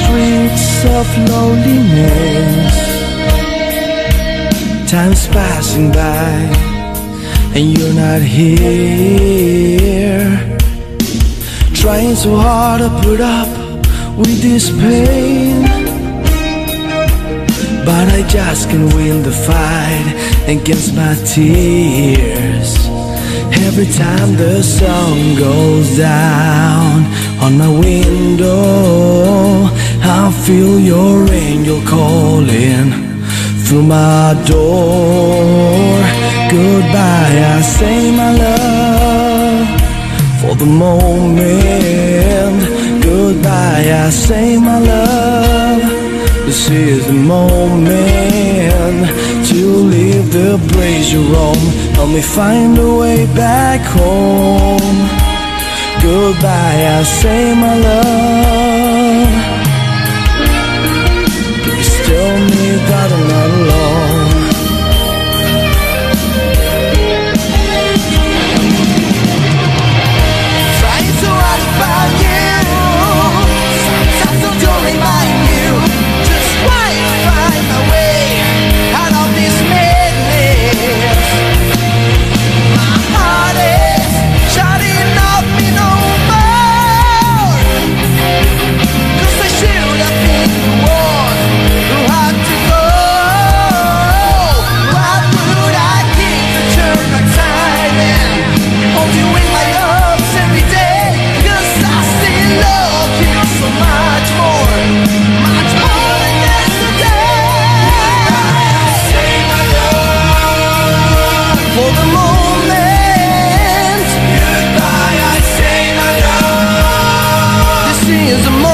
streets of loneliness. Time's passing by and you're not here. Trying so hard to put up with this pain. But I just can't win the fight against my tears. Every time the sun goes down on my window feel your angel calling through my door. Goodbye, I say my love for the moment. Goodbye, I say my love. This is the moment to leave the place you're on. Help me find a way back home. Goodbye, I say my love. is a